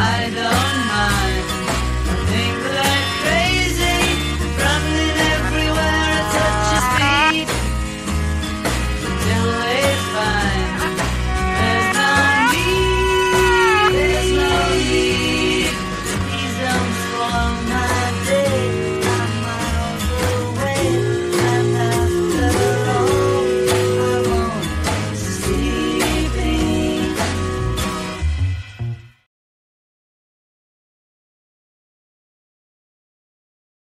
I love